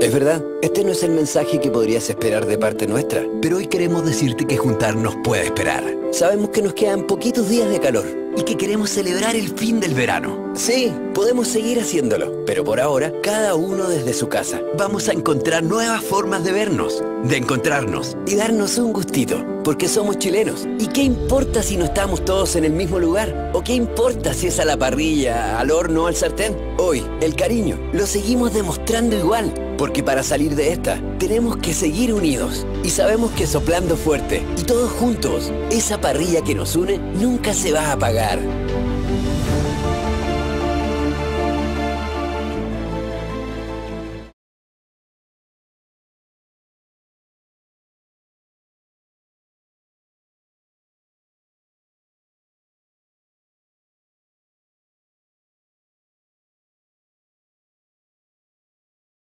Es verdad, este no es el mensaje que podrías esperar de parte nuestra, pero hoy queremos decirte que juntarnos puede esperar. Sabemos que nos quedan poquitos días de calor y que queremos celebrar el fin del verano. Sí, podemos seguir haciéndolo, pero por ahora, cada uno desde su casa. Vamos a encontrar nuevas formas de vernos, de encontrarnos y darnos un gustito, porque somos chilenos. ¿Y qué importa si no estamos todos en el mismo lugar? ¿O qué importa si es a la parrilla, al horno o al sartén? Hoy, el cariño, lo seguimos demostrando igual, porque para salir de esta, tenemos que seguir unidos. Y sabemos que soplando fuerte y todos juntos, esa parrilla que nos une nunca se va a apagar. bad.